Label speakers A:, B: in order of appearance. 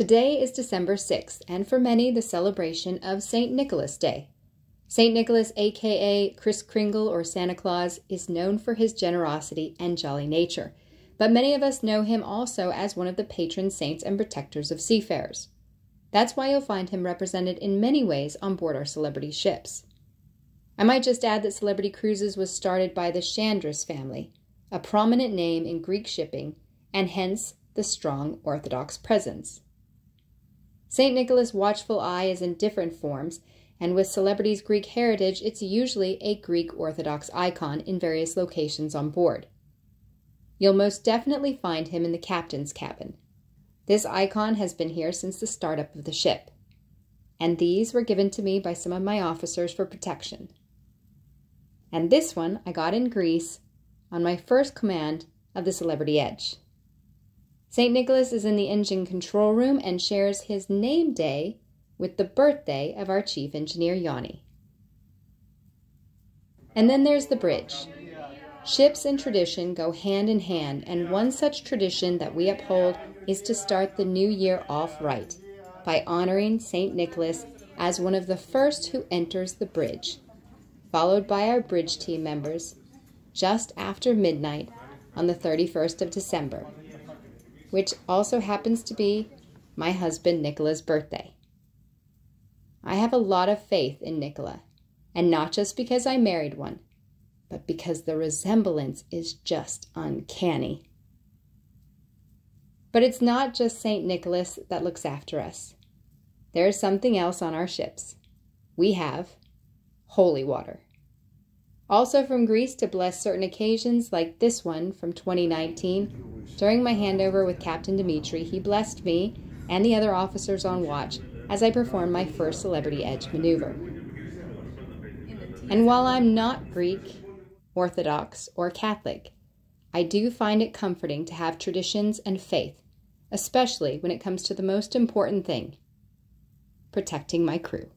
A: Today is December 6th, and for many, the celebration of St. Nicholas Day. St. Nicholas, aka Kris Kringle or Santa Claus, is known for his generosity and jolly nature, but many of us know him also as one of the patron saints and protectors of seafarers. That's why you'll find him represented in many ways on board our celebrity ships. I might just add that Celebrity Cruises was started by the Chandris family, a prominent name in Greek shipping, and hence the strong Orthodox presence. St. Nicholas' watchful eye is in different forms, and with Celebrity's Greek heritage, it's usually a Greek Orthodox icon in various locations on board. You'll most definitely find him in the captain's cabin. This icon has been here since the startup of the ship, and these were given to me by some of my officers for protection and this one I got in Greece on my first command of the Celebrity Edge. St. Nicholas is in the engine control room and shares his name day with the birthday of our chief engineer, Yanni. And then there's the bridge. Ships and tradition go hand in hand, and one such tradition that we uphold is to start the new year off right by honoring St. Nicholas as one of the first who enters the bridge followed by our bridge team members, just after midnight on the 31st of December, which also happens to be my husband Nicola's birthday. I have a lot of faith in Nicola, and not just because I married one, but because the resemblance is just uncanny. But it's not just St. Nicholas that looks after us. There is something else on our ships. We have holy water. Also from Greece to bless certain occasions like this one from 2019. During my handover with Captain Dimitri, he blessed me and the other officers on watch as I performed my first Celebrity Edge maneuver. And while I'm not Greek, Orthodox, or Catholic, I do find it comforting to have traditions and faith, especially when it comes to the most important thing protecting my crew.